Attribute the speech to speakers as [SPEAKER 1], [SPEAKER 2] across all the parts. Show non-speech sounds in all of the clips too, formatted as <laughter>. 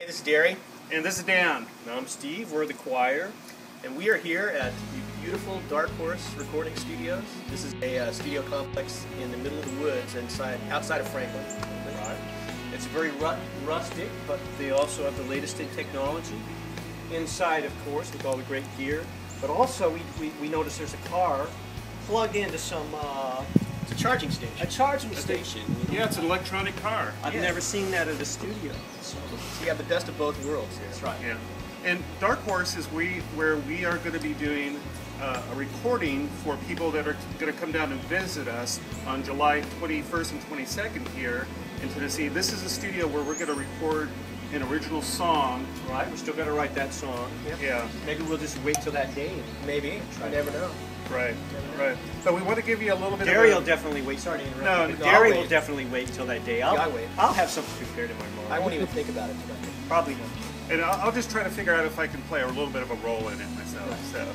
[SPEAKER 1] Hey, this is Derri.
[SPEAKER 2] And this is Dan.
[SPEAKER 1] And I'm Steve. We're the choir. And we are here at the beautiful Dark Horse Recording Studios. This is a uh, studio complex in the middle of the woods inside, outside of Franklin.
[SPEAKER 2] Right.
[SPEAKER 1] It's very ru- rustic, but they also have the latest in technology. Inside, of course, with all the great gear. But also, we, we, we notice there's a car plugged into some uh,
[SPEAKER 3] It's a charging station.
[SPEAKER 1] a charging station. you.
[SPEAKER 2] Yeah, it's an electronic car.
[SPEAKER 1] I've
[SPEAKER 3] Yeah.
[SPEAKER 1] never seen that at a studio. So.
[SPEAKER 3] So you have the best of both worlds here.
[SPEAKER 1] That's right.
[SPEAKER 2] Yeah. And Dark Horse is we where we are going to be doing uh, a recording for people that are going to come down and visit us on July 21st and 22nd here in Tennessee. This is a studio where we're going to record an original song.
[SPEAKER 1] Right, we still got to write that song.
[SPEAKER 2] Yeah.
[SPEAKER 1] Maybe we'll just wait till that day.
[SPEAKER 3] Maybe. You
[SPEAKER 1] Try
[SPEAKER 3] never know.
[SPEAKER 2] Right. Right. But we want to give you a little bit
[SPEAKER 1] Gary
[SPEAKER 2] of
[SPEAKER 1] will definitely wait. Sorry to interrupt.
[SPEAKER 2] No,
[SPEAKER 1] you, Gary will definitely wait until that day. I'll,
[SPEAKER 3] Yeah, I'll wait.
[SPEAKER 1] I'll have something prepared in my mind.
[SPEAKER 3] I won't even think about it.
[SPEAKER 1] Probably won't.
[SPEAKER 2] and I'll, I'll just try to figure out if I can play a little bit of a role in it myself. So.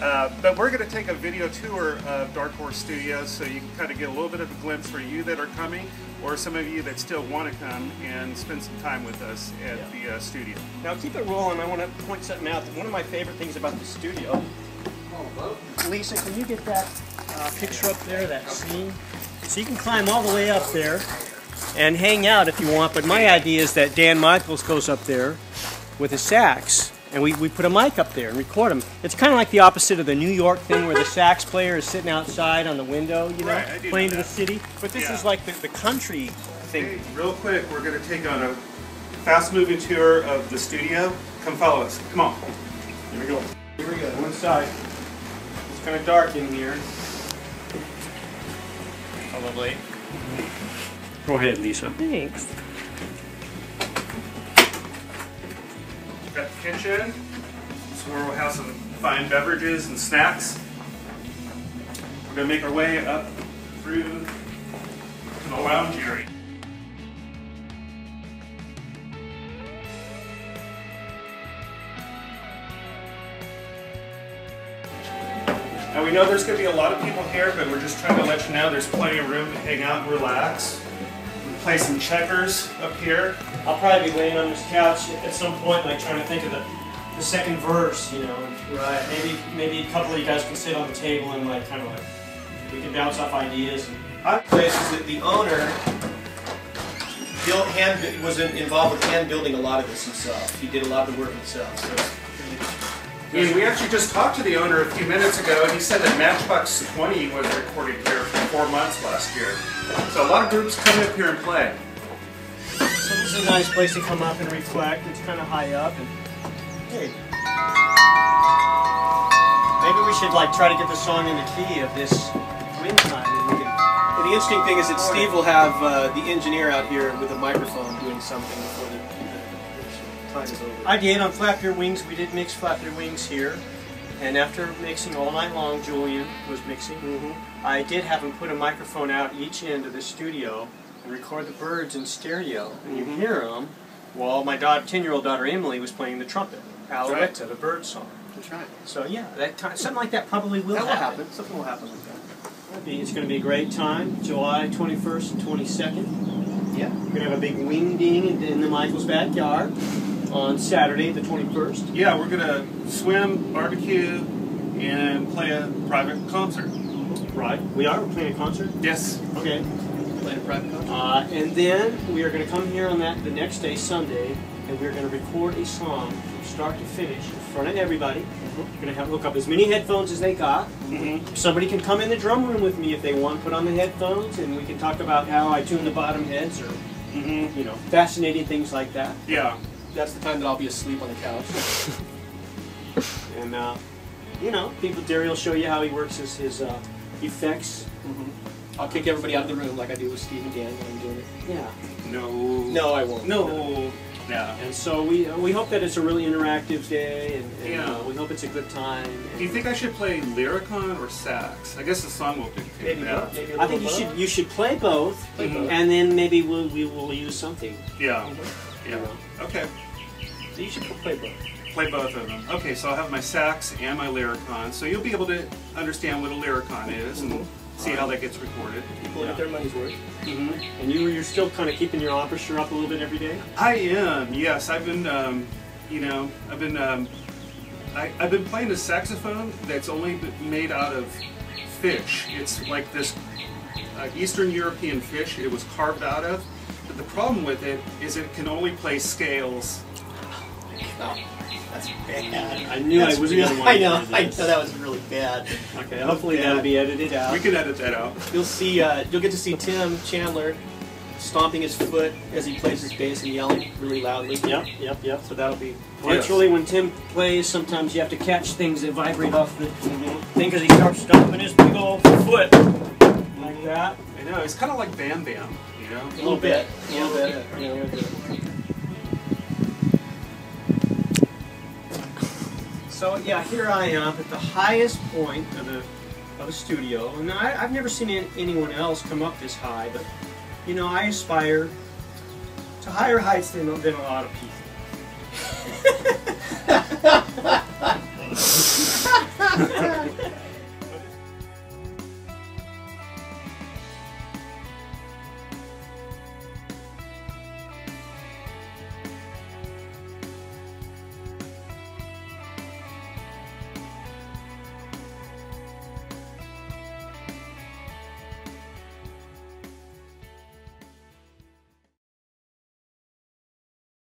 [SPEAKER 2] Uh, but we're going to take a video tour of Dark Horse Studios so you can kind of get a little bit of a glimpse for you that are coming or some of you that still want to come and spend some time with us at
[SPEAKER 1] Yeah.
[SPEAKER 2] the uh, studio.
[SPEAKER 1] Now keep it rolling. I want to point something out. One of my favorite things about the studio. Lisa, can you get that uh, picture up there, that scene? So you can climb all the way up there and hang out if you want. But my idea is that Dan Michaels goes up there with his sax, and we, we put a mic up there and record them. It's kind of like the opposite of the New York thing where the sax player is sitting outside on the window, you know,
[SPEAKER 2] Right, I do know
[SPEAKER 1] playing to the city. But this
[SPEAKER 2] Yeah.
[SPEAKER 1] is like the, the country thing.
[SPEAKER 2] Hey, real quick, we're going to take on a fast moving tour of the studio. Come follow us. Come on.
[SPEAKER 1] Here we go. Here we go. One side. It's kind of dark in here. Probably. Go ahead, Lisa. Thanks.
[SPEAKER 2] Got the kitchen. It's where we'll have some fine beverages and snacks. We're to make our way up through the lounge area. Now we know there's going to be a lot of people here, but we're just trying to let you know there's plenty of room to hang out and relax. Play some checkers up here.
[SPEAKER 1] I'll probably be laying on this couch at some point, like trying to think of the, the second verse, you know.
[SPEAKER 3] Right.
[SPEAKER 1] Maybe maybe a couple of you guys can sit on the table and like kind of like we can bounce off ideas.
[SPEAKER 3] Place is that the owner built hand was involved with hand building a lot of this himself. He did a lot of the work himself. So
[SPEAKER 2] And we actually just talked to the owner a few minutes ago, and he said that Matchbox 20 was recorded here for four months last year. So a lot of groups come up here and play.
[SPEAKER 1] so this is a nice place to come up and reflect. It's kind of high up. And, hey. Maybe we should like try to get the song in the key of this wind time. And we can,
[SPEAKER 3] and the interesting thing is that Steve will have uh, the engineer out here with a microphone doing something before the, the time is over.
[SPEAKER 1] I did on Flap Your Wings. We did mix Flap Your Wings here. And after mixing all night long, Julian was mixing. Mm-hmm. I did have him put a microphone out each end of the studio and record the birds in stereo. And you mm-hmm. hear them while my 10 year old daughter Emily was playing the trumpet.
[SPEAKER 2] right.
[SPEAKER 1] The bird song.
[SPEAKER 3] That's right.
[SPEAKER 1] So yeah, that kind something like that probably will
[SPEAKER 3] That will
[SPEAKER 1] happen.
[SPEAKER 3] happen. Something will happen like that.
[SPEAKER 1] It's going to be a great time. July 21st and 22nd.
[SPEAKER 3] Yeah.
[SPEAKER 1] We're going to have a big wing ding in, in the Michaels backyard on Saturday, the 21st.
[SPEAKER 2] Yeah, we're gonna swim, barbecue, and play a private concert.
[SPEAKER 1] Right. We are. We're playing a concert.
[SPEAKER 2] Yes.
[SPEAKER 1] Okay.
[SPEAKER 3] Played a private concert.
[SPEAKER 1] Uh, and then we are going to come here on that the next day, Sunday, and we're going to record a song from start to finish in front of everybody. We're going to have hook up as many headphones as they got.
[SPEAKER 2] Mm-hmm.
[SPEAKER 1] Somebody can come in the drum room with me if they want. Put on the headphones, and we can talk about how I tune the bottom heads, or
[SPEAKER 2] Mm-hmm.
[SPEAKER 1] you know, fascinating things like that.
[SPEAKER 2] Yeah.
[SPEAKER 3] That's the time that I'll be asleep on the couch. <laughs>
[SPEAKER 1] And uh, you know, people. Derri will show you how he works his, his uh, effects.
[SPEAKER 3] I'll kick everybody out of the room like I do with Steve and Dan when I'm doing it.
[SPEAKER 1] Yeah.
[SPEAKER 2] No.
[SPEAKER 3] No, I won't.
[SPEAKER 2] No. Yeah.
[SPEAKER 1] And so we uh, we hope that it's a really interactive day, and, and
[SPEAKER 2] Yeah.
[SPEAKER 1] uh, we hope it's a good time.
[SPEAKER 2] Do you think I should play Lyricon or sax? I guess the song will dictate
[SPEAKER 3] Maybe
[SPEAKER 2] that.
[SPEAKER 3] both. Maybe a
[SPEAKER 1] I think you
[SPEAKER 3] little
[SPEAKER 1] should you should play both,
[SPEAKER 3] Play both.
[SPEAKER 1] and then maybe we'll we will use something.
[SPEAKER 2] Yeah.
[SPEAKER 1] You
[SPEAKER 2] Yeah.
[SPEAKER 1] know.
[SPEAKER 2] Okay.
[SPEAKER 1] So you should play both.
[SPEAKER 2] Play both of them. Okay, so I'll have my sax and my Lyricon. So you'll be able to understand what a Lyricon is and see how that gets recorded.
[SPEAKER 3] People get their money's worth.
[SPEAKER 1] hmm And you, you're still kind of keeping your aperture up a little bit every day?
[SPEAKER 2] I am. Yes, I've been. Um, you know, I've been. Um, I, I've been playing a saxophone that's only made out of fish. It's like this uh, Eastern European fish. It was carved out of. But the problem with it is it can only play scales.
[SPEAKER 3] Oh, that's bad.
[SPEAKER 1] I knew I wasn't
[SPEAKER 3] really-
[SPEAKER 1] gonna <laughs>
[SPEAKER 3] I know. I know that was really bad.
[SPEAKER 1] Okay, hopefully
[SPEAKER 3] Yeah.
[SPEAKER 1] that'll be edited out.
[SPEAKER 2] We can edit that out.
[SPEAKER 3] You'll see. Uh, you'll get to see Tim Chandler stomping his foot as he plays his bass and yelling really loudly.
[SPEAKER 1] Yep, yep, yep.
[SPEAKER 3] So that'll be.
[SPEAKER 1] Naturally, when Tim plays, sometimes you have to catch things that vibrate off the thing because he starts stomping his big old foot like that.
[SPEAKER 2] I know. It's kind of like Bam Bam. You know.
[SPEAKER 3] A little bit. A little bit.
[SPEAKER 1] Yeah, a little bit. So yeah, here I am at the highest point of the of the studio, and I, I've never seen an- anyone else come up this high. But you know, I aspire to higher heights than, than a lot of people. <laughs>